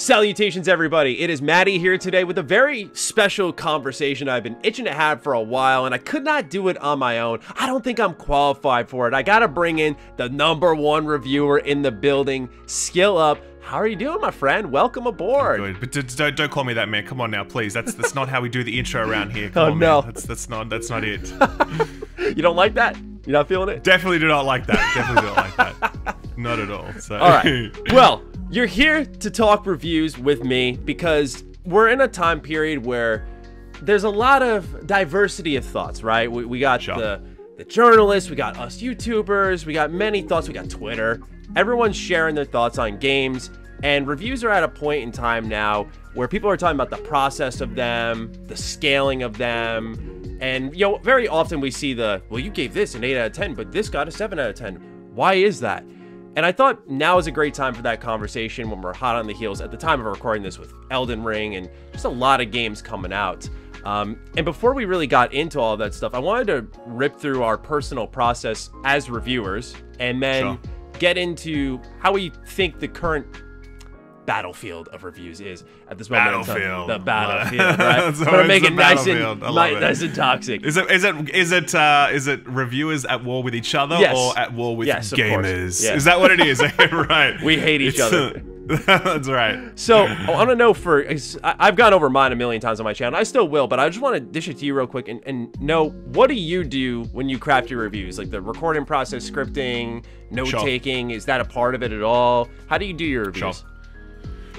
Salutations, everybody. It is Matty here today with a very special conversation I've been itching to have for a while, and I could not do it on my own. I don't think I'm qualified for it. I gotta bring in the number one reviewer in the building, Skill Up. How are you doing, my friend? Welcome aboard. Good, but don't don't call me that, man. Come on now, please. That's that's not how we do the intro around here. Come Oh, on, no. man. That's that's not that's not it. You don't like that? You're not feeling it? Definitely do not like that. Definitely do not like that. Not at all. So. All right. Well, you're here to talk reviews with me because we're in a time period where there's a lot of diversity of thoughts, right? We, we got Sure. the the journalists, we got us YouTubers, we got many thoughts, we got Twitter. Everyone's sharing their thoughts on games, and reviews are at a point in time now where people are talking about the process of them, the scaling of them, and you know, very often we see the well, you gave this an 8 out of 10, but this got a 7 out of 10. Why is that? And I thought now is a great time for that conversation when we're hot on the heels at the time of recording this with Elden Ring and just a lot of games coming out. Um, and before we really got into all that stuff, I wanted to rip through our personal process as reviewers and then Sure. get into how we think the current battlefield of reviews is at this moment. Battlefield. The battlefield, right? I'm gonna make it nice and, battlefield. I love ni- it. nice and toxic. Is it is it is it uh, is it reviewers at war with each other Yes. or at war with Yes, gamers? Is that what it is? right. We hate each It's, other. that's right. So I want to know for I've gone over mine a million times on my channel. I still will, but I just want to dish it to you real quick and, and know what do you do when you craft your reviews? Like the recording process, scripting, note taking. Is that a part of it at all? How do you do your reviews? Sure.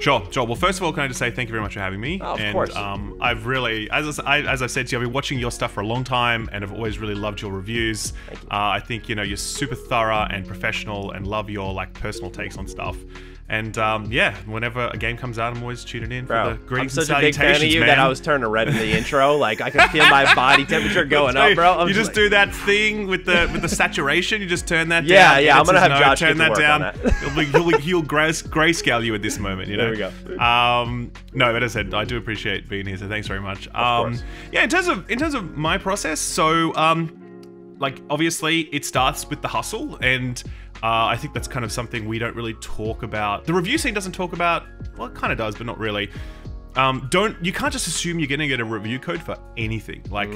Sure, sure. Well, first of all, can I just say thank you very much for having me? Oh, of and course. um, I've really, as I, I- as I've said to you, I've been watching your stuff for a long time, and I've always really loved your reviews. You. Uh, I think you know you're super thorough and professional, and love your like personal takes on stuff. And um, yeah, whenever a game comes out, I'm always tuning in Bro, for the greetings I'm such a big fan of you man. that I was turning red in the intro. Like I can feel my body temperature going up, bro. I'm you just like- do that thing with the with the saturation. You just turn that Yeah, down. yeah, yeah. I'm gonna have note, Josh turn that down. on that. he'll, he'll, grace, grayscale you at this moment. You know. There we go. Um, no, but as I said, I do appreciate being here. So thanks very much. Um, yeah, in terms of in terms of my process, so um, like obviously it starts with the hustle and uh, i think that's kind of something we don't really talk about. The review scene doesn't talk about well it kind of does but not really um, don't you can't just assume you're going to get a review code for anything like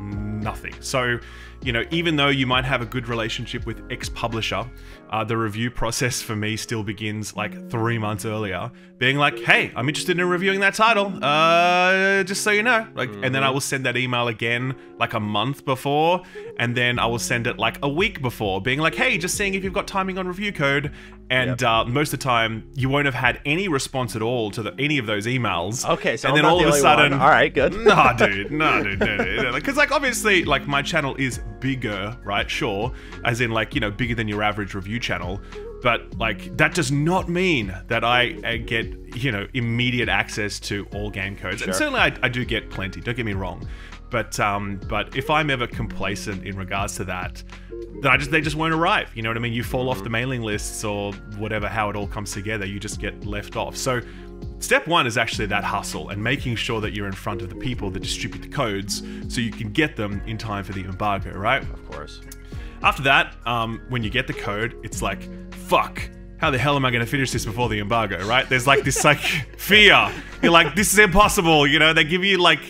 nothing. So you know even though you might have a good relationship with x publisher uh, the review process for me still begins like three months earlier being like hey i'm interested in reviewing that title. Uh, just so you know. Like and then i will send that email again like a month before and then i will send it like a week before being like hey just seeing if you've got timing on review code and uh, most of the time you won't have had any response at all to the, any of those emails Okay, so and I'm then all the of a sudden one. All right, good. nah, dude, nah, dude, no, dude. Because like obviously, like my channel is bigger, right? Sure, as in like you know bigger than your average review channel, but like that does not mean that I, I get you know immediate access to all game codes, and certainly I, I do get plenty. Don't get me wrong, but um, but if I'm ever complacent in regards to that. Then I just they just won't arrive. You know what I mean? You fall off the mailing lists or whatever. How it all comes together, you just get left off. So Step one is actually that hustle and making sure that you're in front of the people that distribute the codes so you can get them in time for the embargo, right? Of course. After that, um, when you get the code, it's like, fuck, how the hell am I going to finish this before the embargo, right? There's like this like fear. You're like, this is impossible, you know? They give you like,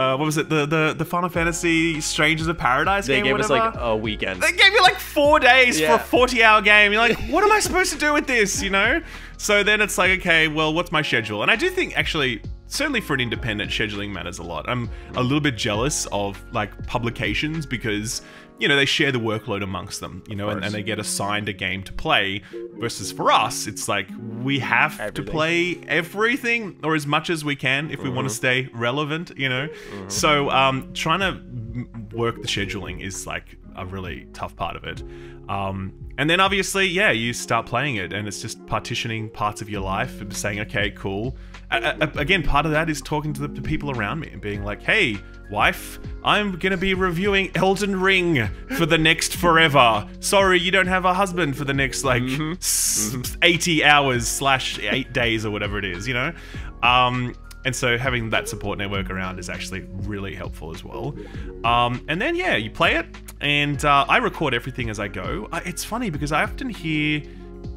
uh, what was it, the the the Final Fantasy Strangers of Paradise They game, gave or us like a weekend. They gave me like four days Yeah. for a 40 hour game. You're like, what am I supposed to do with this, you know? So then it's like, okay, well, what's my schedule? And I do think actually, certainly for an independent, scheduling matters a lot. I'm a little bit jealous of like publications because, you know, they share the workload amongst them, you know, and, and they get assigned a game to play. Versus for us, it's like we have to play everything or as much as we can if we want to stay relevant, you know? So um, trying to work the scheduling is like a really tough part of it. Um, and then obviously, yeah, you start playing it, and it's just partitioning parts of your life and saying, okay, cool. A- a- again, part of that is talking to the people around me and being like, hey, wife, I'm gonna be reviewing Elden Ring for the next forever. Sorry, you don't have a husband for the next like s- 80 hours slash eight days or whatever it is, you know? Um, and so having that support network around is actually really helpful as well. Um, and then, yeah, you play it, and uh, I record everything as I go. I, it's funny because I often hear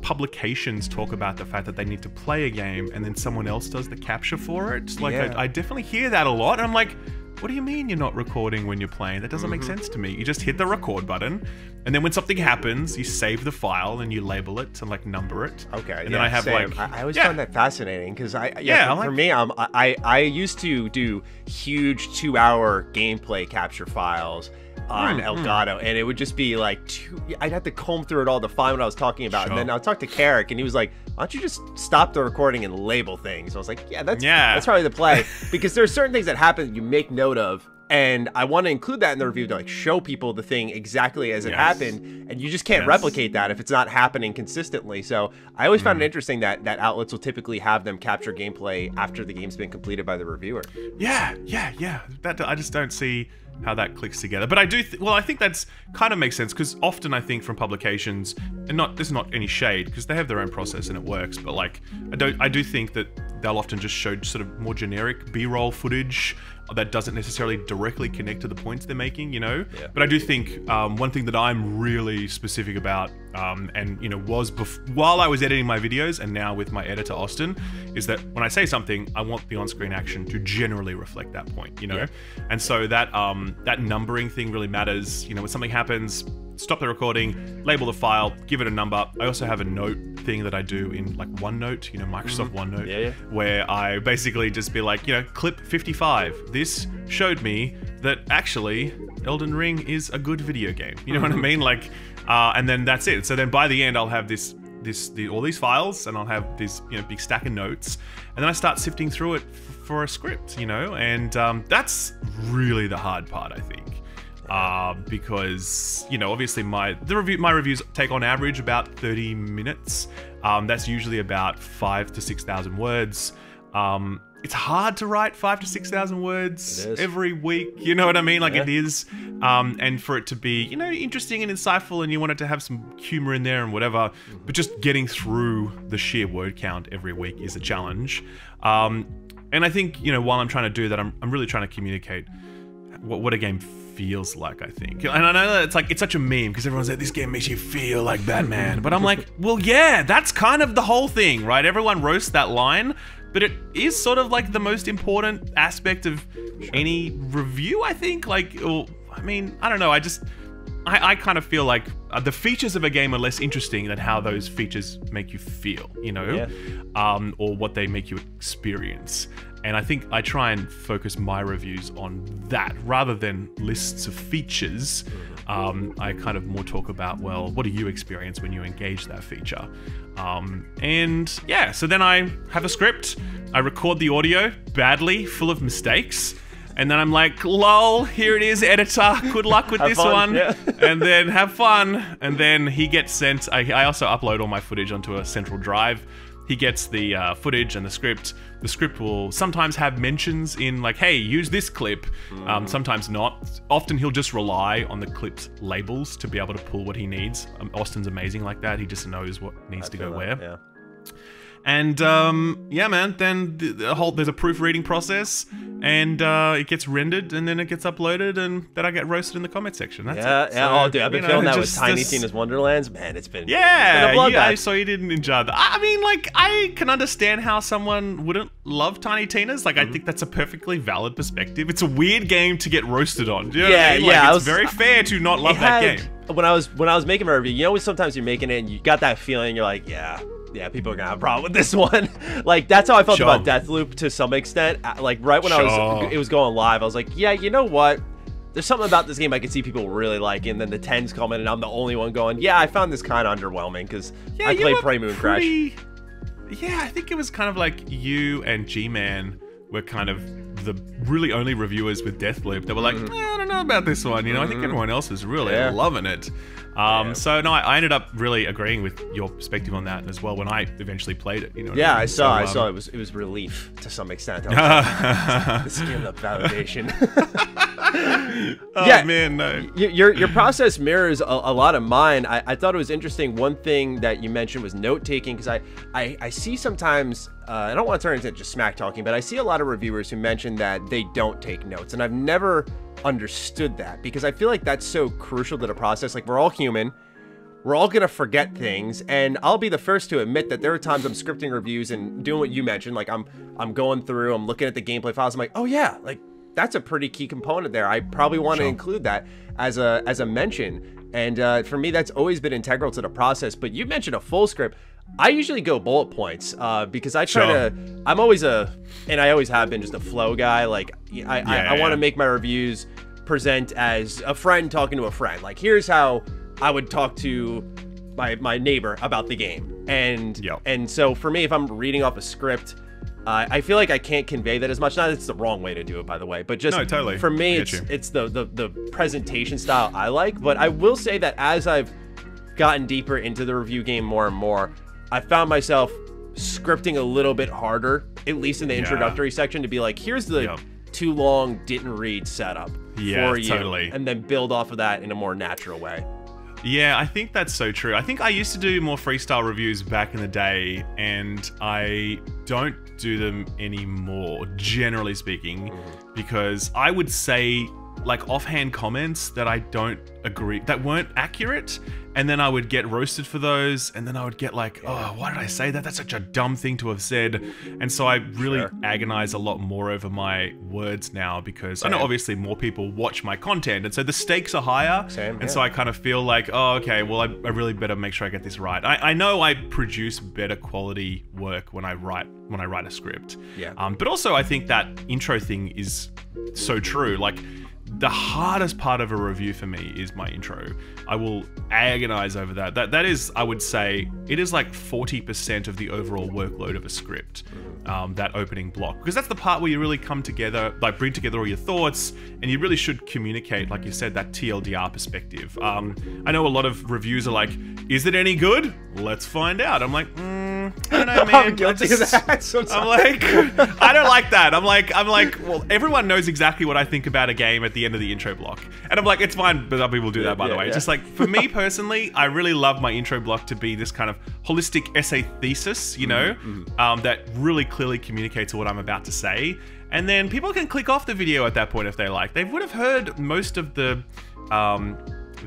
publications talk about the fact that they need to play a game and then someone else does the capture for it. Like Yeah. I, I definitely hear that a lot. And I'm like, what do you mean you're not recording when you're playing? That doesn't Mm-hmm. make sense to me. You just hit the record button, and then when something happens, you save the file and you label it and like number it. Okay. And yeah, then I have same. like I, I always yeah. found that fascinating because I yeah, Yeah, for, I for like- me um I I used to do huge two hour gameplay capture files on Hmm, Elgato and it would just be like two, I'd have to comb through it all to find what I was talking about and then I'll talk to Karak and he was like why don't you just stop the recording and label things I was like yeah that's Yeah. that's probably the play because there's certain things that happen you make note of and I want to include that in the review to like show people the thing exactly as it Yes. happened and you just can't Yes. replicate that if it's not happening consistently. So I always Mm. found it interesting that that outlets will typically have them capture gameplay after the game's been completed by the reviewer. Yeah, yeah, yeah. That I just don't see how that clicks together. But I do. Th- well, I think that's kind of makes sense because often I think from publications, and not there's not any shade because they have their own process and it works. But like I don't, I do think that they'll often just show sort of more generic B-roll footage that doesn't necessarily directly connect to the points they're making. You know. Yeah. But I do think um, one thing that I'm really specific about, um, and you know, was bef- while I was editing my videos, and now with my editor Austin, is that when I say something, I want the on-screen action to generally reflect that point. You know, Yeah. and so that um, that numbering thing really matters. You know, when something happens, stop the recording, label the file, give it a number. I also have a note thing that I do in like OneNote, you know, Microsoft OneNote, Yeah, yeah. where I basically just be like, you know, clip 55. This showed me that actually Elden Ring is a good video game. You know what I mean? Like, uh, and then that's it. So then by the end, I'll have this. This, the, all these files, and I'll have this, you know, big stack of notes, and then I start sifting through it f- for a script, you know, and um, that's really the hard part, I think uh, because you know obviously my the review my reviews take on average about 30 minutes um, that's usually about five to six thousand words um, it's hard to write five to six thousand words every week you know what i mean like Yeah. it is um, and for it to be you know interesting and insightful and you want it to have some humor in there and whatever but just getting through the sheer word count every week is a challenge um, and i think you know while i'm trying to do that i'm, I'm really trying to communicate what, what a game feels like, I think. And I know that it's like it's such a meme because everyone's like, this game makes you feel like Batman. But I'm like, well, yeah, that's kind of the whole thing, right? Everyone roasts that line, but it is sort of like the most important aspect of any review, I think. Like, or, I mean, I don't know. I just. I, I kind of feel like uh, the features of a game are less interesting than how those features make you feel, you know, Yeah. um, or what they make you experience. And I think I try and focus my reviews on that rather than lists of features. Um, I kind of more talk about, well, what do you experience when you engage that feature? Um, and yeah, so then I have a script, I record the audio badly, full of mistakes. And then I'm like, lol, here it is, editor. Good luck with this fun, one. yeah. and then have fun. And then he gets sent. I, I also upload all my footage onto a central drive. He gets the uh, footage and the script. The script will sometimes have mentions in like, "Hey, use this clip." Mm. Um, sometimes not. Often he'll just rely on the clip's labels to be able to pull what he needs. Um, Austin's amazing like that. He just knows what needs to go Feel where. Yeah. And um, yeah, man. Then the, the whole there's a proofreading process, and uh, it gets rendered, and then it gets uploaded, and then I get roasted in the comment section. That's Yeah, it. yeah. Oh, dude, I've been you know, feeling that just with Tiny this- Tina's Wonderlands. Man, it's been Yeah, it's been a yeah, saw you did Ninja. I mean, like, I can understand how someone wouldn't love Tiny Tina's. Like, I think that's a perfectly valid perspective. It's a weird game to get roasted on. You know what I Yeah, mean? Like, yeah, It's was- very fair to not love that had- game. When I was when I was making my review, you know, sometimes you're making it and you got that feeling, you're like, yeah, yeah, people are gonna have a problem with this one. like that's how I felt about Deathloop to some extent. Uh, Like right when I was it was going live, I was like, yeah, you know what? There's something about this game I could see people really like, and then the tens come in, and I'm the only one going, yeah, I found this kind of underwhelming because Yeah, I played Prey Mooncrash. Yeah, I think it was kind of like you and G-Man were kind of the really only reviewers with Deathloop that were like, "Eh, I don't know about this one. You know, I think everyone else is really Mm-hmm. Yeah. loving it. Um, Yeah. So no, I, I ended up really agreeing with your perspective on that as well when I eventually played it. You know. Yeah, mean? I saw. I saw. um, It was it was relief to some extent. I like, of validation. oh yeah. man, no. Your your process mirrors a, a lot of mine. I, I thought it was interesting. One thing that you mentioned was note taking because I, I I see sometimes uh, I don't want to turn into just smack talking, but I see a lot of reviewers who mention that they don't take notes, and I've never understood that because I feel like that's so crucial to the process. Like we're all human. we're all gonna forget things, and I'll be the first to admit that there are times I'm scripting reviews and doing what you mentioned. Like I'm I'm going through, I'm looking at the gameplay files. I'm like, oh yeah, like that's a pretty key component there. I probably want to Sure. include that as a as a mention. And uh, for me, that's always been integral to the process. But you mentioned a full script. I usually go bullet points uh, because I try Sure. to. I'm always a, and I always have been just a flow guy. Like I, I, Yeah, I yeah, want to make my reviews present as a friend talking to a friend. Like here's how I would talk to my my neighbor about the game. And Yep. and so for me, if I'm reading off a script. Uh, I feel like I can't convey that as much. Not that it's the wrong way to do it, by the way, but just No, totally. for me, it's you. it's the, the the presentation style I like. But I will say that as I've gotten deeper into the review game more and more, I found myself scripting a little bit harder, at least in the Yeah. introductory section, to be like, here's the Yep. too long didn't read setup Yeah, for you, totally. and then build off of that in a more natural way. Yeah, I think that's so true. I think I used to do more freestyle reviews back in the day, and I don't do them anymore, generally speaking, mm-hmm. because I would say like offhand comments that I don't agree that weren't accurate, and then I would get roasted for those, and then I would get like, oh, why did I say that? That's such a dumb thing to have said, and so I really Sure. agonize a lot more over my words now because I know obviously more people watch my content, and so the stakes are higher, Same, and yeah. so I kind of feel like, oh, okay, well, I, I really better make sure I get this right. I, I know I produce better quality work when I write when I write a script. Yeah. Um, but also, I think that intro thing is so true. Like, the hardest part of a review for me is my intro. I will agonize over that. That that is, I would say, it is like forty percent of the overall workload of a script. Um, that opening block, because that's the part where you really come together, like bring together all your thoughts, and you really should communicate, like you said, that TLDR perspective. Um, I know a lot of reviews are like, "Is it any good? Let's find out." I'm like, mm, I don't know, man. I'm guilty just- of that sometimes. I'm like, I don't like that. I'm like, I'm like, well, everyone knows exactly what I think about a game at the end of the intro block, and I'm like, it's fine, but other people do that, by the way. yeah. Just like for me personally, I really love my intro block to be this kind of holistic essay thesis, you know, Mm-hmm, um, that really clearly communicates what I'm about to say, and then people can click off the video at that point if they like. They would have heard most of the. Um,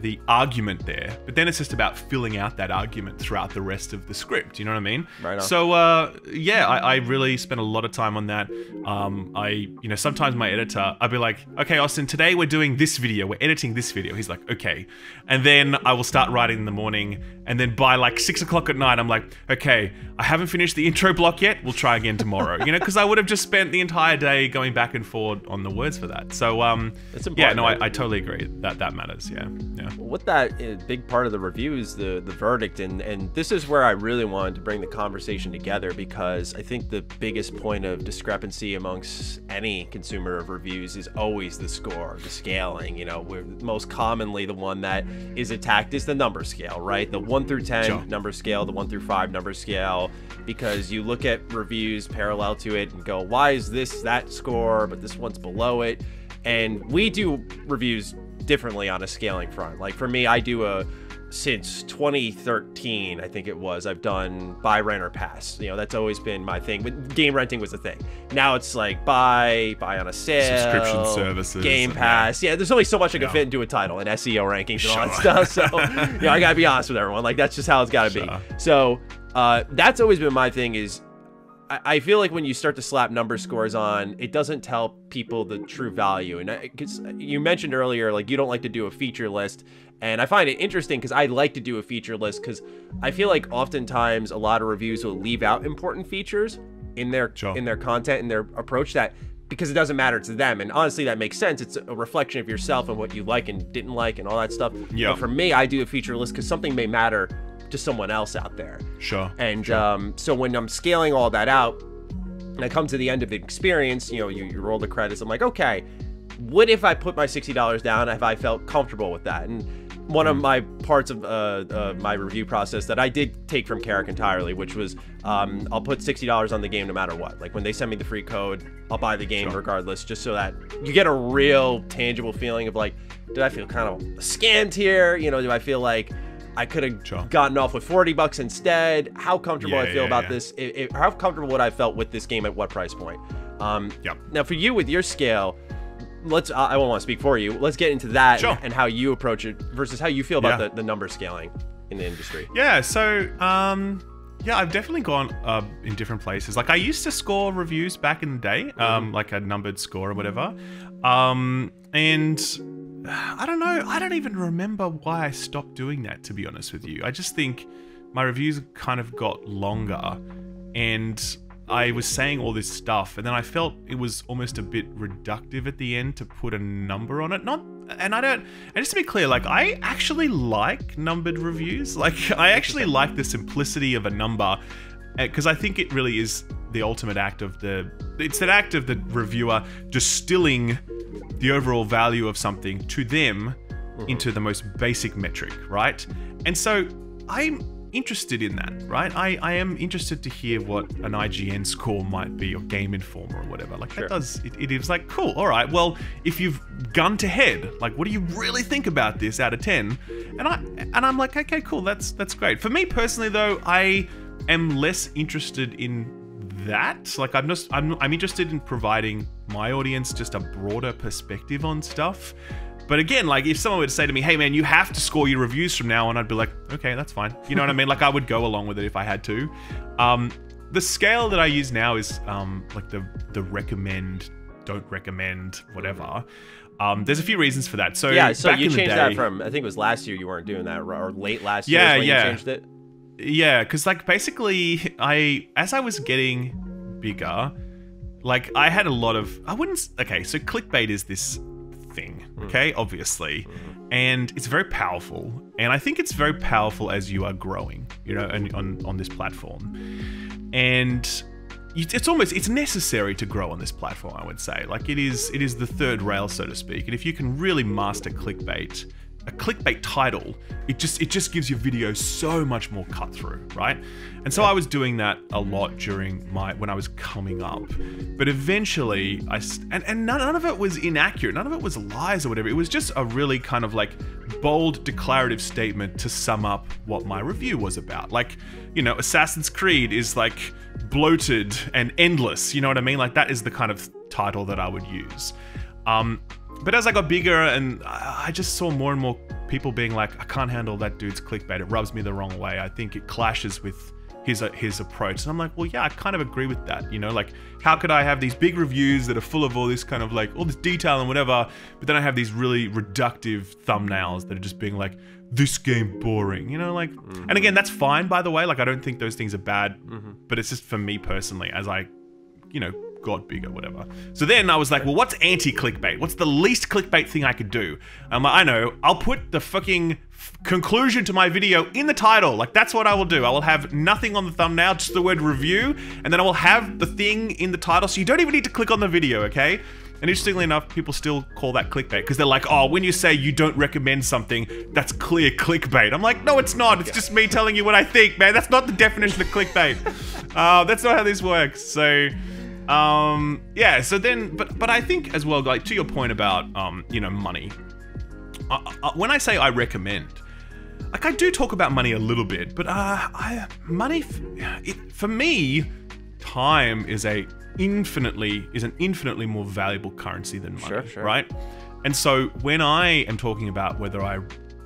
the argument there, but then it's just about filling out that argument throughout the rest of the script. You know what I mean? Right on. So uh, yeah, I, I really spent a lot of time on that. Um, I, you know, sometimes my editor, I'd be like, okay, Austin, today we're doing this video, we're editing this video. He's like, okay, and then I will start writing in the morning, and then by like six o'clock at night, I'm like, okay, I haven't finished the intro block yet. We'll try again tomorrow. you know, because I would have just spent the entire day going back and forth on the words for that. So um, That's yeah, no. I, I totally agree that that matters. Yeah, yeah. With that a big part of the review is the the verdict and and this is where i really wanted to bring the conversation together because i think the biggest point of discrepancy amongst any consumer of reviews is always the score the scaling you know we're most commonly the one that is attacked is the number scale right? The 1 through 10 Sure. number scale the 1 through 5 number scale because you look at reviews parallel to it and go why is this that score but this one's below it? And we do reviews differently on a scaling front. Like for me, I do a since 2013, I think it was. I've done buy, rent, or pass. You know, that's always been my thing. But game renting was the thing. Now it's like buy, buy on a sale, Subscription services, Game Pass. Yeah, there's only so much I can fit into a title and SEO rankings and all that stuff. So, you know, I gotta be honest with everyone. Like that's just how it's gotta Sure. be. So, uh, that's always been my thing. Is I feel like when you start to slap number scores on, it doesn't tell people the true value. And because you mentioned earlier, like you don't like to do a feature list, and I find it interesting because I like to do a feature list because I feel like oftentimes a lot of reviews will leave out important features in their Sure. in their content and their approach that because it doesn't matter to them. And honestly, that makes sense. It's a reflection of yourself and what you like and didn't like and all that stuff. Yeah. But for me, I do a feature list because something may matter to someone else out there. Sure. And um, so when I'm scaling all that out, and I come to the end of the experience, you know, you, you roll the credits. I'm like, okay, what if I put my sixty dollars down? If I felt comfortable with that, and one of my parts of uh, uh, my review process that I did take from Karak entirely, which was um, I'll put sixty dollars on the game no matter what. Like when they send me the free code, I'll buy the game Sure. regardless, just so that you get a real tangible feeling of like, did I feel kind of scammed here? You know, do I feel like I could have Sure. gotten off with 40 bucks instead. How comfortable Yeah, I feel yeah, about yeah. this. It, it- how comfortable would I felt with this game at what price point? Um, Yep. Now, for you with your scale, let's. I won't want to speak for you. Let's get into that Sure. and, and how you approach it versus how you feel about the, the number scaling. in the industry? Yeah, so um yeah, I've definitely gone uh, in different places. Like I used to score reviews back in the day, um, like a numbered score or whatever. Um, and uh, I don't know, I don't even remember why I stopped doing that. To be honest with you, I just think my reviews kind of got longer, and I was saying all this stuff, and then I felt it was almost a bit reductive at the end to put a number on it. Not, and I don't. And just to be clear, like I actually like numbered reviews. Like I actually like the simplicity of a number, Uh, because I think it really is the ultimate act of the. It's that act of the reviewer distilling the overall value of something to them mm-hmm. into the most basic metric, right? And so I'm interested in that, right? I, I am interested to hear what an IGN score might be or Game Informer or whatever. Like Sure. that does it, it is like cool. All right. Well, if you've gun to head, like what do you really think about this out of 10? And I and I'm like, okay, cool. That's that's great. For me personally though, I am less interested in that. Like I'm just I'm I'm interested in providing my audience just a broader perspective on stuff. But again, like if someone were to say to me, "Hey man, you have to score your reviews from now on," I'd be like, "Okay, that's fine." You know what I mean? Like I would go along with it if I had to. Um, the scale that I use now is um, like the the recommend, don't recommend, whatever. Um, there's a few reasons for that. So Yeah, so you changed day, that from I think it was last year you weren't doing that, or late last year. Yeah, yeah. You changed it. Yeah, because like basically, I as I was getting bigger, like I had a lot of I wouldn't okay. So clickbait is this thing, hmm. okay, obviously, and it's very powerful, and I think it's very powerful as you are growing, you know, and on on this platform, and. It's almost it's necessary to grow on this platform. I would say, like it is it is the third rail, so to speak. And if you can really master clickbait, a clickbait title, it just it just gives your video so much more cut through, right? And so I was doing that a lot during my when I was coming up, but eventually I and and none, none of it was inaccurate, none of it was lies or whatever. It was just a really kind of like bold declarative statement to sum up what my review was about. Like, you know, Assassin's Creed is like bloated and endless. You know what I mean? Like that is the kind of title that I would use. Um, but as I got bigger and I just saw more and more people being like, I can't handle that dude's clickbait. It rubs me the wrong way. I think it clashes with his uh, his approach. And I'm like, well, yeah, I kind of agree with that. You know, like how could I have these big reviews that are full of all this kind of like all this detail and whatever, but then I have these really reductive thumbnails that are just being like, this game boring. You know, like, mm-hmm. and again, that's fine by the way. Like, I don't think those things are bad, mm-hmm. but it's just for me personally as I you know, got bigger, whatever. So then I was like, well, what's anti clickbait? What's the least clickbait thing I could do? I'm like, I know, I'll put the fucking conclusion to my video in the title. Like, that's what I will do. I will have nothing on the thumbnail, just the word review, and then I will have the thing in the title so you don't even need to click on the video, okay? And interestingly enough, people still call that clickbait because they're like, oh, when you say you don't recommend something, that's clear clickbait. I'm like, no, it's not. It's just me telling you what I think, man. That's not the definition of clickbait. uh, that's not how this works. So, um, yeah. So then, but but I think as well, like to your point about um, you know, money. Uh, uh, when I say I recommend, like I do talk about money a little bit, but uh, I money it, for me, time is a infinitely is an infinitely more valuable currency than money, Sure, sure. right? And so when I am talking about whether I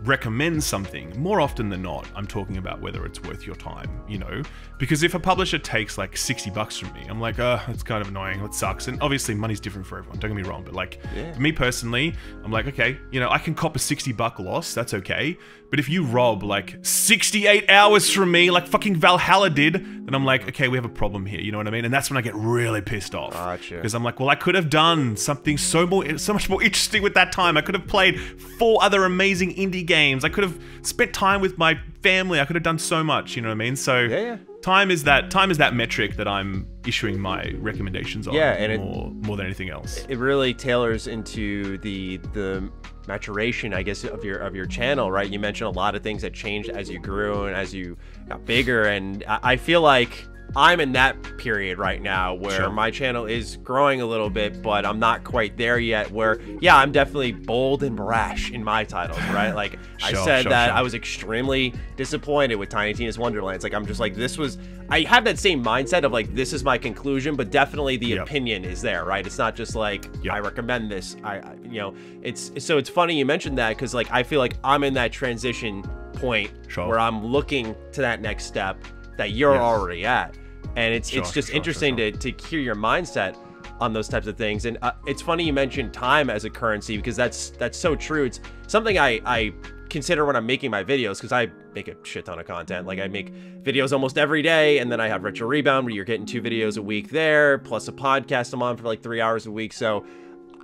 recommend something, more often than not, I'm talking about whether it's worth your time, you know? Because if a publisher takes like 60 bucks from me, I'm like, oh, it's kind of annoying. it sucks. And obviously, money's different for everyone. Don't get me wrong. But like, Yeah. for me personally, I'm like, okay, you know, I can cop a 60 buck loss. That's okay. But if you rob like 68 hours from me, like fucking Valhalla did, then I'm like, okay, we have a problem here. You know what I mean? And that's when I get really pissed off. Gotcha. Because I'm like, well, I could have done something so more, so much more interesting with that time. I could have played four other amazing indie games. I could have spent time with my family. I could have done so much. You know what I mean? So Yeah, yeah. time is that time is that metric that I'm issuing my recommendations on. Yeah, and it- more more than anything else. it really tailors into the the maturation i guess of your of your channel right? You mentioned a lot of things that changed as you grew and as you got bigger. And i, I feel like i'm in that period right now where Sure. my channel is growing a little bit but i'm not quite there yet where yeah i'm definitely bold and brash in my titles right like i said sure, that sure. i was extremely disappointed with tiny tina's wonderland it's like i'm just like this was i have that same mindset of like this is my conclusion but definitely the Yep. opinion is there right it's not just like Yep. i recommend this I, I you know it's so it's funny you mentioned that because like i feel like i'm in that transition point Sure. where I'm looking to that next step that you're Yes. already at. And it's it's just sure, sure, interesting sure. to to hear your mindset on those types of things. And uh, it's funny you mentioned time as a currency because that's that's so true. It's something I I consider when I'm making my videos because I make a shit ton of content. Like I make videos almost every day, and then I have Retro Rebound where you're getting two videos a week there, plus a podcast I'm on for like three hours a week. So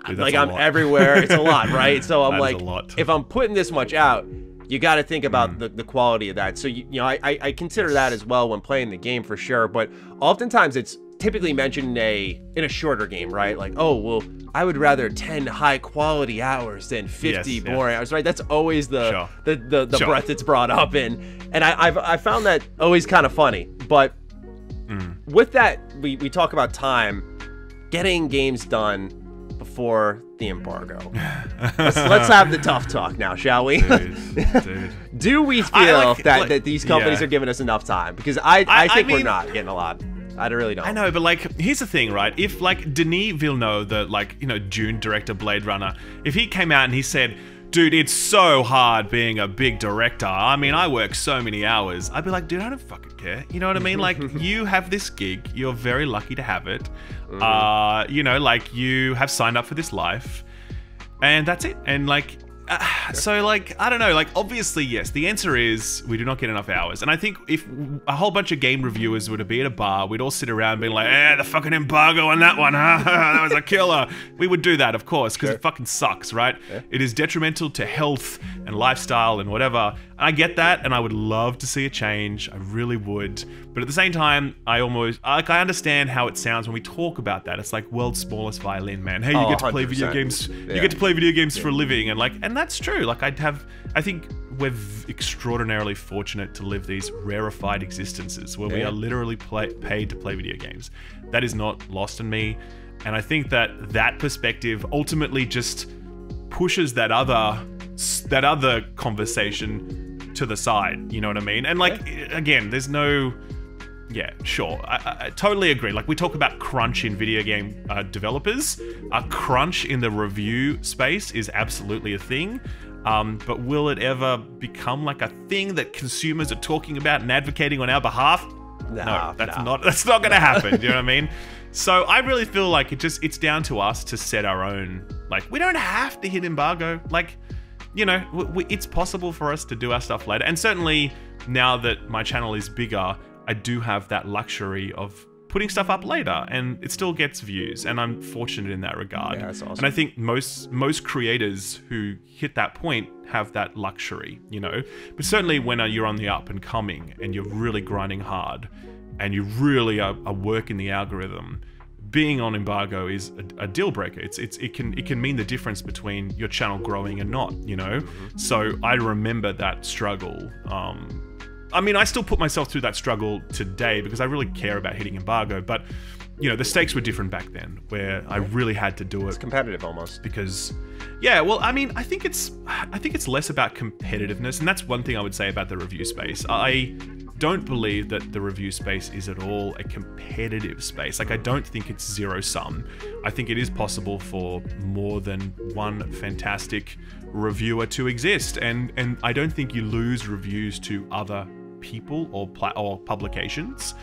Dude, like I'm lot. everywhere. It's a lot, right? So I'm That like, a lot. if I'm putting this much out, you got to think about Mm. the, the quality of that. So you, you know, I, I consider that as well when playing the game for sure. But oftentimes it's typically mentioned in a in a shorter game, right? Like, oh well, I would rather 10 high quality hours than 50 Yes, yeah. boring hours, right? That's always the Sure. the the, the Sure. breath it's brought up in, and I I've I found that always kind of funny, but Mm. with that, we, we talk about time, getting games done before the embargo. let's, let's have the tough talk now, shall we? Dude, dude. Do we feel like- that, like- that these companies yeah. are giving us enough time? Because I, I, I- I think we're not getting a lot. I really don't. I know, but like, here's the thing, right? If like Denis Villeneuve, the like you know Dune director Blade Runner, if he came out and he said, "Dude, it's so hard being a big director. I mean, I work so many hours," I'd be like, "Dude, I don't fucking care." You know what I mean? Like, you have this gig. You're very lucky to have it. Uh, you know, like you have signed up for this life, and that's it. And like. Uh, so like I don't know like obviously yes the answer is we do not get enough hours. And I think if a whole bunch of game reviewers were to be at a bar we'd all sit around being like eh the fucking embargo on that one huh? That was a killer. We would do that of course because it fucking sucks right? It is detrimental to health and lifestyle and whatever. I get that and I would love to see a change. I really would. But at the same time I almost like I understand how it sounds when we talk about that. It's like world's smallest violin man. Hey you Oh, get to play video 100%. games you get to play video games for a living and like and that's true. Like i'd have i think we're extraordinarily fortunate to live these rarefied existences where we are literally play, paid to play video games. That is not lost in me. And i think that that perspective ultimately just pushes that other that other conversation to the side. You know what i mean? And like again there's no yeah, sure. I, I, totally agree. Like we talk about crunch in video game uh, developers, a crunch in the review space is absolutely a thing. Um, but will it ever become like a thing that consumers are talking about and advocating on our behalf? Nah, no, that's nah. not. That's not going to happen. Do you know what I mean? So I really feel like it just it's down to us to set our own. Like we don't have to hit embargo. Like you know, w w it's possible for us to do our stuff later. And certainly now that my channel is bigger, I do have that luxury of putting stuff up later and it still gets views and I'm fortunate in that regard. Yeah, that's awesome. And I think most most creators who hit that point have that luxury, you know. But certainly when uh, you're on the up and coming and you're really grinding hard and you really are, are working the algorithm, being on embargo is a, a deal breaker. It's it's it can it can mean the difference between your channel growing and not, you know. So I remember that struggle. Um, I mean, I still put myself through that struggle today because I really care about hitting embargo, but you know the stakes were different back then, where I really had to do it It's competitive almost. because yeah well i mean i think it's i think it's less about competitiveness and that's one thing i would say about the review space i don't believe that the review space is at all a competitive space. Like i don't think it's zero sum. I think it is possible for more than one fantastic reviewer to exist. And and i don't think you lose reviews to other people or pla- or publications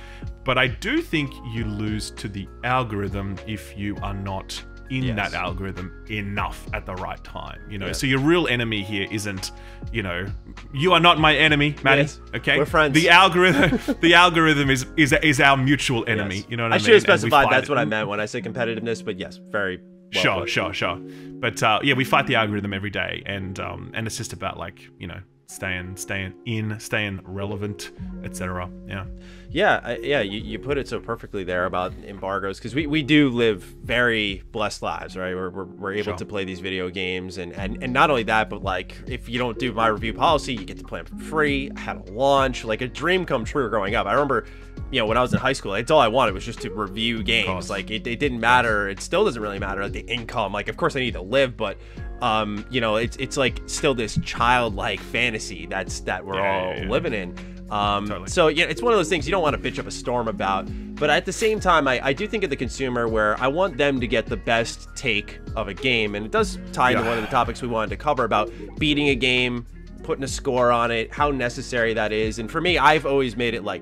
but i do think you lose to the algorithm if you are not in Yes. that algorithm enough at the right time. You know, Yeah. so your real enemy here isn't, you know, you are not my enemy, Matty. Yes. Okay, We're friends. The algorithm, the algorithm is is is our mutual enemy. Yes. You know what I, I mean? should have specified that's it. what I meant when I say competitiveness, but yes, very well Sure, put. sure, sure. But uh, yeah, we fight the algorithm every day, and um, and it's just about like you know staying staying in, staying relevant, etc. Yeah. Yeah, I, yeah, you, you put it so perfectly there about embargoes because we, we do live very blessed lives, right? We're, we're, we're able Sure. to play these video games, and, and and not only that, but like if you don't do my review policy, you get to play them for free. I had a launch, like a dream come true growing up. I remember, you know, when I was in high school, that's all I wanted was just to review games. course. Like it, it didn't matter. It still doesn't really matter, like the income. Like of course I need to live, but um, you know, it's it's like still this childlike fantasy that's that we're Yeah, all yeah, yeah. living in. Um, Totally. So yeah, it's one of those things you don't want to bitch up a storm about. But at the same time, I, I do think of the consumer where I want them to get the best take of a game, and it does tie into one of the topics we wanted to cover about beating a game putting a score on it, how necessary that is. And for me, I've always made it like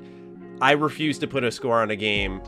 I refuse to put a score on a game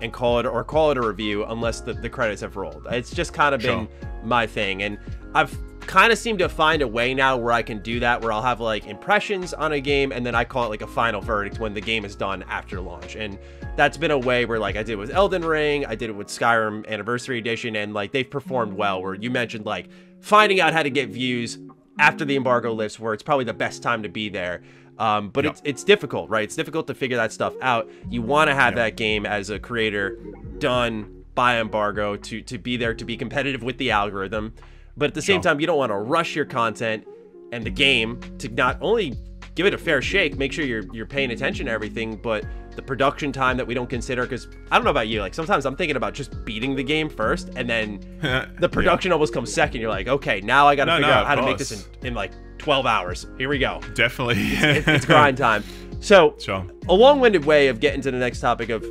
and call it or call it a review unless the, the credits have rolled. It's just kind of been Sure. my thing. And I've kind of seemed to find a way now where I can do that where I'll have like impressions on a game and then I call it like a final verdict when the game is done after launch. And that's been a way where like I did with Elden Ring, I did it with Skyrim Anniversary Edition, and like they've performed well. Where you mentioned like finding out how to get views after the embargo lifts, where it's probably the best time to be there. Um, but Yep. it's it's difficult, right? It's difficult to figure that stuff out. You want to have that game as a creator done by embargo to to be there to be competitive with the algorithm, but at the same time, you don't want to rush your content and the game to not only give it a fair shake, make sure you're you're paying attention to everything, but the production time that we don't consider because I don't know about you, like sometimes I'm thinking about just beating the game first and then the production almost comes second. You're like, okay, now I got to No, figure no, out how to make this in, in like 12 hours. Here we go. Definitely. It- it's grind time. So, Sure. a long-winded way of getting to the next topic of,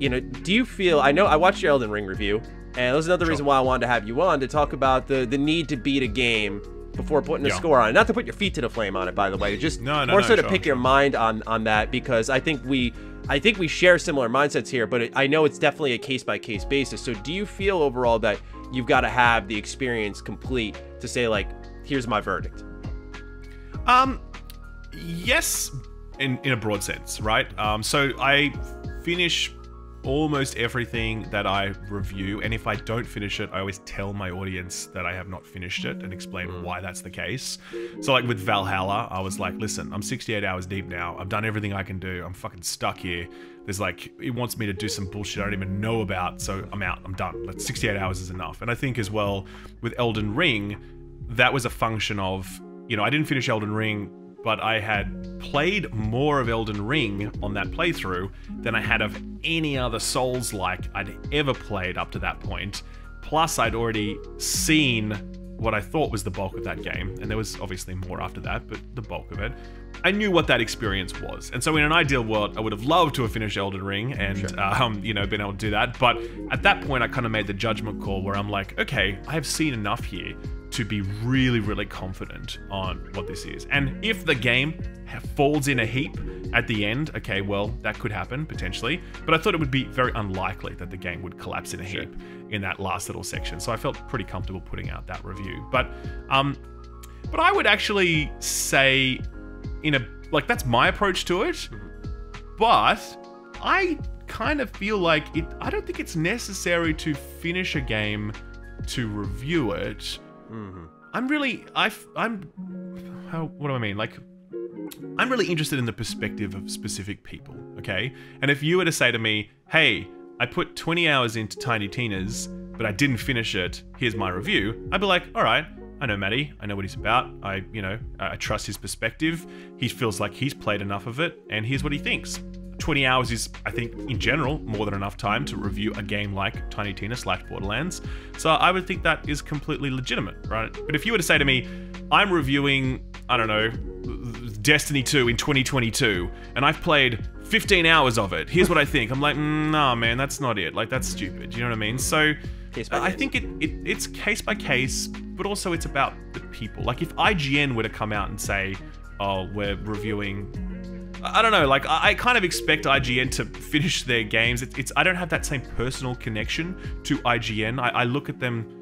you know, do you feel? I know I watched your Elden Ring review, and that was another reason why I wanted to have you on to talk about the the need to beat a game before putting a score on it. Not to put your feet to the flame on it, by the way. Just No, no, more no, so to sure, pick your mind on on that because I think we. I think we share similar mindsets here, but it, I know it's definitely a case by case basis. So, do you feel overall that you've got to have the experience complete to say, like, here's my verdict? Um, yes, in in a broad sense, right? Um, so I finish almost everything that I review, and if I don't finish it, I always tell my audience that I have not finished it and explain why that's the case. So, like with Valhalla, I was like, "Listen, I'm 68 hours deep now. I've done everything I can do. I'm fucking stuck here. There's like, it wants me to do some bullshit I don't even know about, so I'm out. I'm done. Like, 68 hours is enough." And I think as well with Elden Ring, that was a function of you know, I didn't finish Elden Ring, but I had played more of Elden Ring on that playthrough than I had of any other Souls like I'd ever played up to that point. Plus, I'd already seen what I thought was the bulk of that game, and there was obviously more after that, but the bulk of it. I knew what that experience was, and so in an ideal world, I would have loved to have finished Elden Ring and um, you know been able to do that. But at that point, I kind of made the judgment call where I'm like, okay, I have seen enough here to be really, really confident on what this is. And if the game falls in a heap at the end, okay, well, that could happen potentially. But I thought it would be very unlikely that the game would collapse in a heap in that last little section. So I felt pretty comfortable putting out that review. But, um, but I would actually say, in a like that's my approach to it. Mm-hmm. But I kind of feel like it. I don't think it's necessary to finish a game to review it. Mm-hmm. I'm really I I'm how what do I mean? Like I'm really interested in the perspective of specific people, okay? And if you were to say to me, "Hey, I put 20 hours into Tiny Tina's, but I didn't finish it. Here's my review." I'd be like, "All right, I know Matty. I know what he's about. I, you know, I trust his perspective. He feels like he's played enough of it, and here's what he thinks." 20 hours is, I think, in general, more than enough time to review a game like Tiny Tina slash Borderlands. So I would think that is completely legitimate, right? But if you were to say to me, I'm reviewing, I don't know, Destiny 2 in 2022, and I've played 15 hours of it, here's what I think. I'm like, mm, nah, man, that's not it. Like, that's stupid. You know what I mean? So Case by I think it, it it's case by case, but also it's about the people. Like, if IGN were to come out and say, oh, we're reviewing I don't know. Like I, I kind of expect IGN to finish their games. It, it's I don't have that same personal connection to IGN. I, I look at them.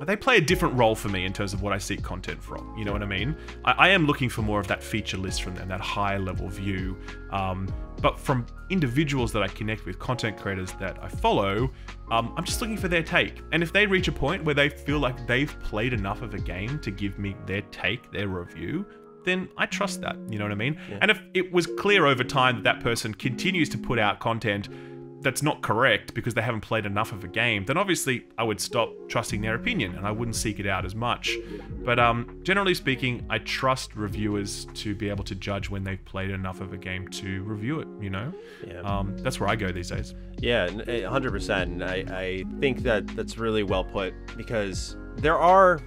They play a different role for me in terms of what I seek content from. You know what I mean? I, I am looking for more of that feature list from them, that high level view. Um, but from individuals that I connect with, content creators that I follow, um, I'm just looking for their take. And if they reach a point where they feel like they've played enough of a game to give me their take, their review, then I trust that. You know what I mean? And if it was clear over time that that person continues to put out content that's not correct because they haven't played enough of a game, then obviously I would stop trusting their opinion and I wouldn't seek it out as much. But um, generally speaking, I trust reviewers to be able to judge when they've played enough of a game to review it. You know, Yeah. um, that's where I go these days. Yeah, hundred percent. And I, I think that that's really well put because there are.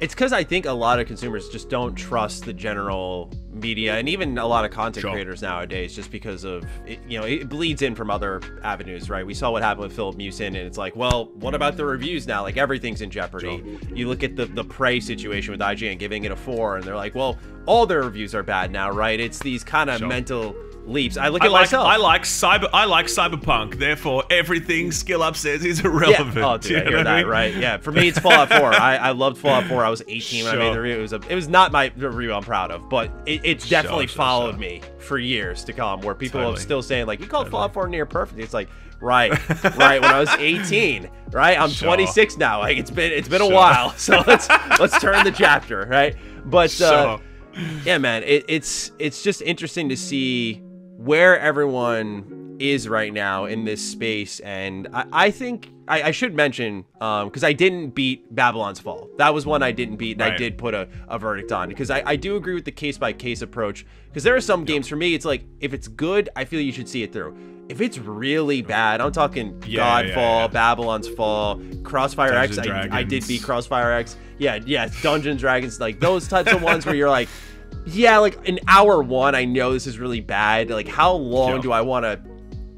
It's because I think a lot of consumers just don't trust the general media and even a lot of content Sure. creators nowadays, just because of it, you know it bleeds in from other avenues, right? We saw what happened with Philip Mewson, and it's like, well, what about the reviews now? Like everything's in jeopardy. You look at the the Prey situation with IGN giving it a four, and they're like, well, all their reviews are bad now, right? It's these kind of Sure. mental leaps. I look I at like, myself. I like cyber. I like cyberpunk. Therefore, everything Skill Up says is irrelevant. Yeah. Oh, dude, You I hear that, mean? right? Yeah. For me, it's Fallout 4. I, I loved Fallout 4. I was 18 when I made the review. It was a, it was not my review I'm proud of, but it, it's definitely sure, followed sure. me for years to come. Where people are still saying like, "You called Fallout 4 near perfect." It's like, right, right. When I was 18, right? I'm Sure. 26 now. Like it's been it's been a while. So let's let's turn the chapter, right? But uh, yeah, man, it, it's it's just interesting to see where everyone is right now in this space, and I, I think I, I should mention um because I didn't beat Babylon's Fall. That was one I didn't beat, and I did put a, a verdict on because I, I do agree with the case by case approach. Because there are some games for me, it's like if it's good, I feel you should see it through. If it's really bad, I'm talking Yeah, yeah, Godfall, yeah. Babylon's Fall, Crossfire Dungeons X. I, I did beat Crossfire X. Yeah, yeah, Dungeons Dragons, like those types of ones where you're like, yeah, like in hour one, I know this is really bad. Like, how long Yeah. do I want to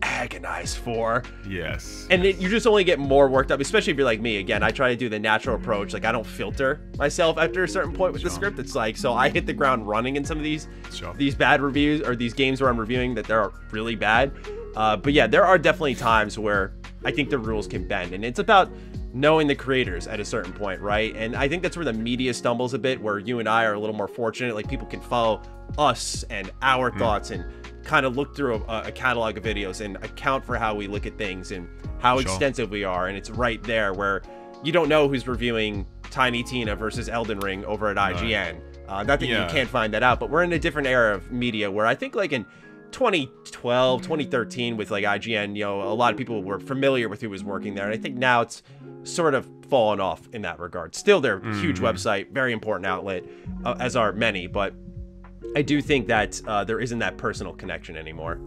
agonize for? Yes. And it, you just only get more worked up, especially if you're like me. Again, I try to do the natural approach. Like, I don't filter myself after a certain point with the script. It's like, so I hit the ground running in some of these Sure. these bad reviews or these games where I'm reviewing that they're really bad. Uh, but yeah, there are definitely times where I think the rules can bend, and it's about knowing the creators at a certain point, right? And I think that's where the media stumbles a bit, where you and I are a little more fortunate. Like people can follow us and our thoughts and kind of look through a, a catalog of videos and account for how we look at things and how Sure. extensive we are. And it's right there where you don't know who's reviewing Tiny Tina versus Elden Ring over at IGN. Uh, not that Yeah. you can't find that out, but we're in a different era of media where I think like in 2012, 2013 with like IGN, you know, a lot of people were familiar with who was working there. And I think now it's sort of fallen off in that regard. Still, they're a huge website, very important outlet, uh, as are many, but I do think that uh, there isn't that personal connection anymore.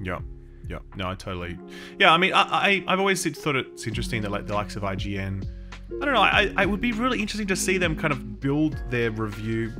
Yeah. Yeah. No, I totally. Yeah, I mean, I, I I've always thought it's interesting that like the likes of IGN. I don't know. I, I it would be really interesting to see them kind of build their review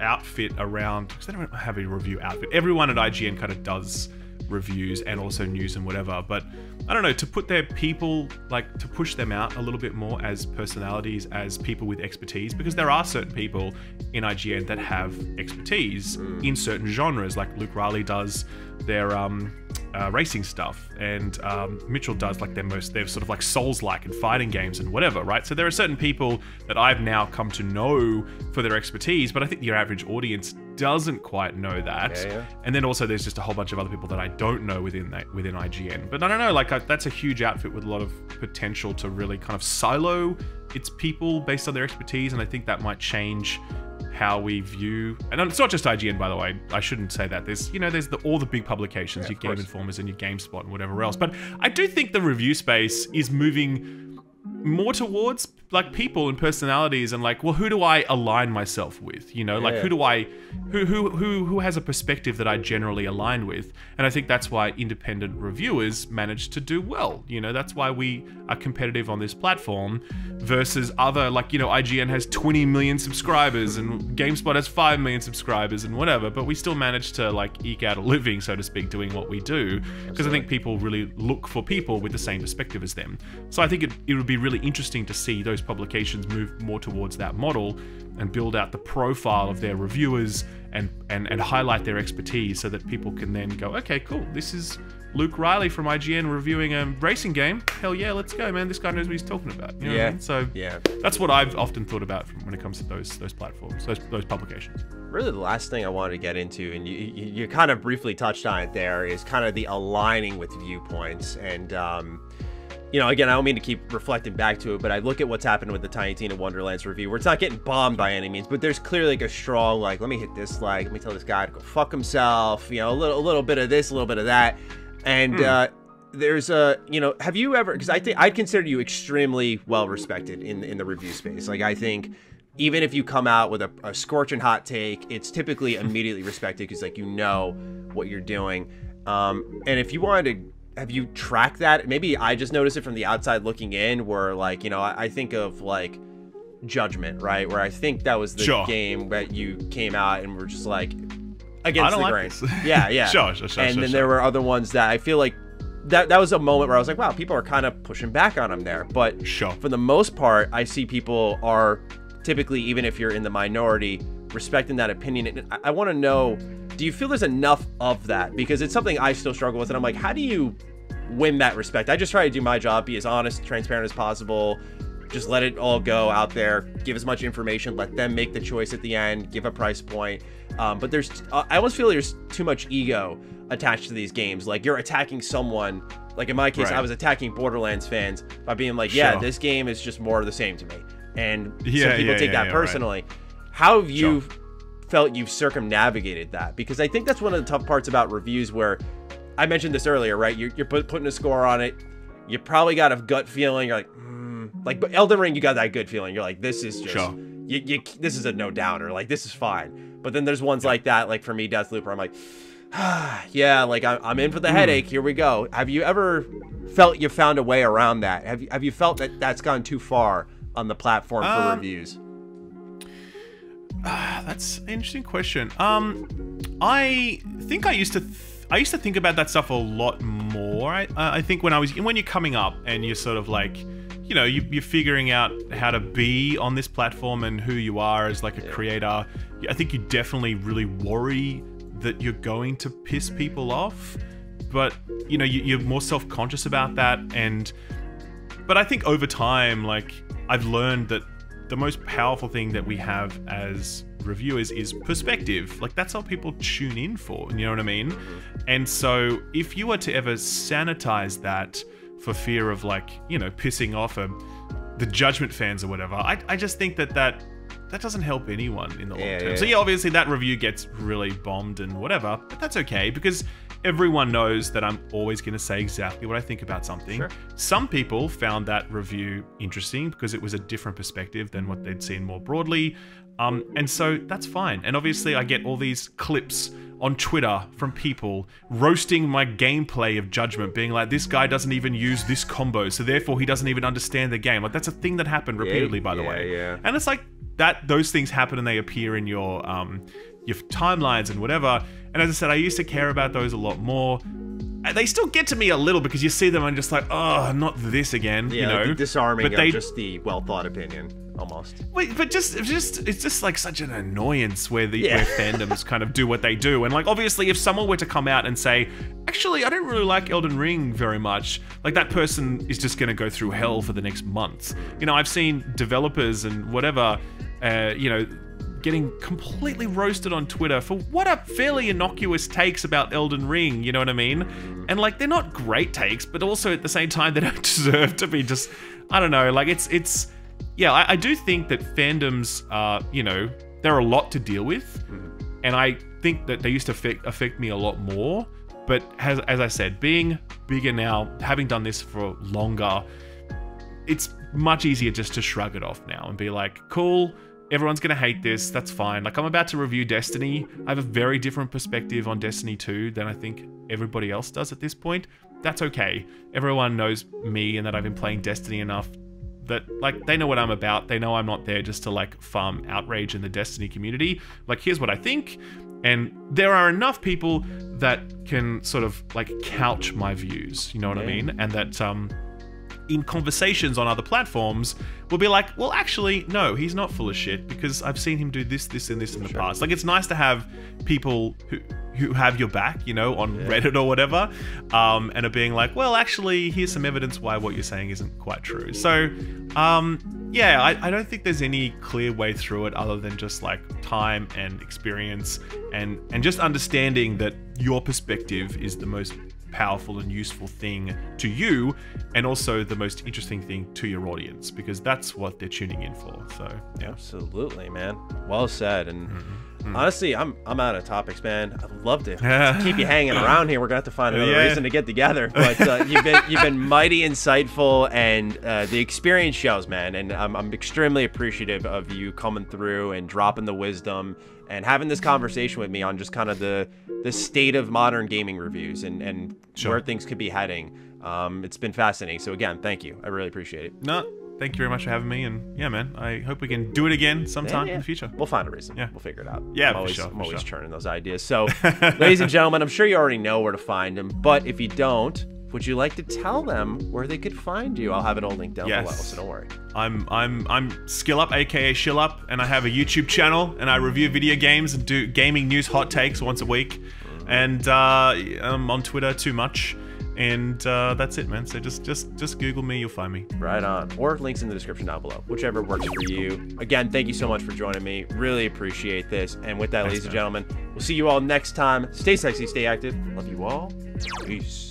outfit around because they don't have a review outfit. Everyone at IGN kind of does reviews and also news and whatever. But I don't know to put their people like to push them out a little bit more as personalities, as people with expertise, because there are certain people in IGN that have expertise in certain genres, like Luke Reilly does their um, uh, racing stuff, and um, Mitchell does like their most, their sort of like Souls-like and fighting games and whatever, right? So there are certain people that I've now come to know for their expertise, but I think your average audience doesn't quite know that. Yeah, yeah. And then also there's just a whole bunch of other people that I don't know within that within IGN. But I don't know, like That's a huge outfit with a lot of potential to really kind of silo its people based on their expertise, and I think that might change how we view. And it's not just IGN, by the way. I shouldn't say that. There's you know there's the, all the big publications, Yeah, your Game course. Informers and your GameSpot and whatever else. But I do think the review space is moving more towards like people and personalities and like well who do i align myself with you know? Like who do i who who who who has a perspective that i generally align with? And i think that's why independent reviewers manage to do well you know? That's why we are competitive on this platform versus other like you know ign has 20 million subscribers and gamespot has 5 million subscribers and whatever but we still manage to like eke out a living so to speak doing what we do. Because i think people really look for people with the same perspective as them. So i think it, it would be really interesting to see those publications move more towards that model and build out the profile of their reviewers and, and, and highlight their expertise so that people can then go, okay, cool, this is Luke Reilly from IGN reviewing a racing game. Hell yeah, let's go, man. This guy knows what he's talking about. You know what I Yeah. mean? So Yeah. that's what I've often thought about when it comes to those those platforms, those those publications. really the last thing I wanted to get into, and you, you, you kind of briefly touched on it there, is kind of the aligning with viewpoints. And, um, you know, again, I don't mean to keep reflecting back to it, but I look at what's happened with the Tiny Tina Wonderlands review, where it's not getting bombed by any means, but there's clearly like a strong, like, let me hit this like, let me tell this guy to go fuck himself, you know, a little, a little bit of this, a little bit of that. And, uh, there's a you know have you ever because i think i'd consider you extremely well respected in in the review space. Like i think even if you come out with a, a scorching hot take it's typically immediately respected because like you know what you're doing. Um and if you wanted to have you tracked that maybe i just noticed it from the outside looking in where like you know i, I think of like Judgment, right? Where I think that was the Sure. game that you came out and were just like against the like grain. this. Yeah, yeah. Sure, sure, sure, And sure, then sure. there were other ones that I feel like that that was a moment where I was like, wow, people are kind of pushing back on him there. But Sure. for the most part, I see people are typically, even if you're in the minority, respecting that opinion. And I, I want to know, do you feel there's enough of that? Because it's something I still struggle with, and I'm like, how do you win that respect? I just try to do my job, be as honest, transparent as possible. Just let it all go out there. Give as much information. Let them make the choice at the end. Give a price point. Um, but there's, I almost feel there's too much ego attached to these games. Like you're attacking someone. Like in my case, Right. I was attacking Borderlands fans by being like, "Yeah, Sure. this game is just more of the same to me." And Yeah, some people yeah, take yeah, that yeah, right. personally. How have you felt you've circumnavigated that? Because I think that's one of the tough parts about reviews where I mentioned this earlier, right? You're, you're put, putting a score on it. You probably got a gut feeling. You're like, mm. like, but Elden Ring, you got that good feeling. You're like, this is just, Sure. you, you, this is a no downer. Like, this is fine. But then there's ones like that, like for me, Deathloop, where I'm like, ah, yeah, like I'm, I'm in for the headache. Here we go. Have you ever felt you found a way around that? Have you, have you felt that that's gone too far on the platform for Um, reviews? Ah, That's an interesting question. Um, I think I used to. Th- I used to think about that stuff a lot more. I, uh, I think when I was when you're coming up and you're sort of like, you know, you, you're figuring out how to be on this platform and who you are as like a creator. I think you definitely really worry that you're going to piss people off, but you know, you, you're more self conscious about that and but I think over time, like I've learned that the most powerful thing that we have as reviewers is perspective. Like that's what people tune in for. You know what I mean? Mm-hmm. And so if you were to ever sanitize that for fear of like you know pissing off a, the judgment fans or whatever, I, I just think that that that doesn't help anyone in the long Yeah, term. yeah, so yeah. yeah, obviously that review gets really bombed and whatever, but that's okay because everyone knows that I'm always going to say exactly what I think about something. Sure. Some people found that review interesting because it was a different perspective than what they'd seen more broadly. Um, and so that's fine. And obviously, I get all these clips on Twitter from people roasting my gameplay of Judgment, being like, this guy doesn't even use this combo, so therefore he doesn't even understand the game. Like, that's a thing that happened repeatedly, by the yeah, way. yeah. And it's like that, those things happen and they appear in your, um, your timelines and whatever. And as I said, I used to care about those a lot more. They still get to me a little because you see them and just like, oh, not this again, Yeah, you like know. the disarming but of they just the well thought opinion, almost. Wait, but just, just it's just like such an annoyance where the Yeah. where fandoms kind of do what they do, and like obviously, if someone were to come out and say, actually, I don't really like Elden Ring very much, like that person is just going to go through hell for the next month. You know, I've seen developers and whatever, uh, you know. Getting completely roasted on Twitter for what are fairly innocuous takes about Elden Ring, you know what I mean? And like they're not great takes, but also at the same time they don't deserve to be just I don't know, like it's it's yeah, I, I do think that fandoms are, you know, they're a lot to deal with, mm-hmm. and I think that they used to affect, affect me a lot more. But as, as I said, being bigger now, having done this for longer, it's much easier just to shrug it off now and be like, cool, everyone's gonna hate this, that's fine. Like, I'm about to review Destiny. I have a very different perspective on Destiny 2 than I think everybody else does at this point. That's okay. Everyone knows me and that I've been playing Destiny enough that like they know what I'm about. They know I'm not there just to like farm outrage in the Destiny community. Like here's what I think. And there are enough people that can sort of like couch my views, you know what I mean? And that um in conversations on other platforms will be like, well, actually, no, he's not full of shit because I've seen him do this, this, and this in the past. Like, it's nice to have people who who have your back, you know, on Reddit or whatever, um, and are being like, well, actually, here's some evidence why what you're saying isn't quite true. So, um, yeah, I, I don't think there's any clear way through it other than just like time and experience and and just understanding that your perspective is the most powerful and useful thing to you and also the most interesting thing to your audience because that's what they're tuning in for so yeah Absolutely, man. Well said. And Mm-hmm. Honestly, I'm I'm out of topics, man. I'd love to keep you hanging around here. We're gonna have to find another Yeah. reason to get together. But uh, you've been you've been mighty insightful, and uh, the experience shows, man. And I'm I'm extremely appreciative of you coming through and dropping the wisdom and having this conversation with me on just kind of the the state of modern gaming reviews and and Sure. where things could be heading. Um, it's been fascinating. So again, thank you. I really appreciate it. no thank you very much for having me. And yeah, man, I hope we can do it again sometime Yeah, in the future. We'll find a reason. Yeah. We'll figure it out. Yeah, I'm for always, sure, I'm always sure. churning those ideas. So, ladies and gentlemen, I'm sure you already know where to find him. But if you don't, would you like to tell them where they could find you? I'll have it all linked down Yes. below, so don't worry. I'm I'm I'm Skill Up, aka Shill Up, and I have a YouTube channel, and I review video games and do gaming news hot takes once a week, and uh, I'm on Twitter too much, and uh, that's it, man. So just just just Google me, you'll find me. Right on. Or links in the description down below, whichever works for you. Again, thank you so much for joining me. Really appreciate this. And with that, Thanks, ladies and gentlemen, we'll see you all next time. Stay sexy, stay active. Love you all. Peace.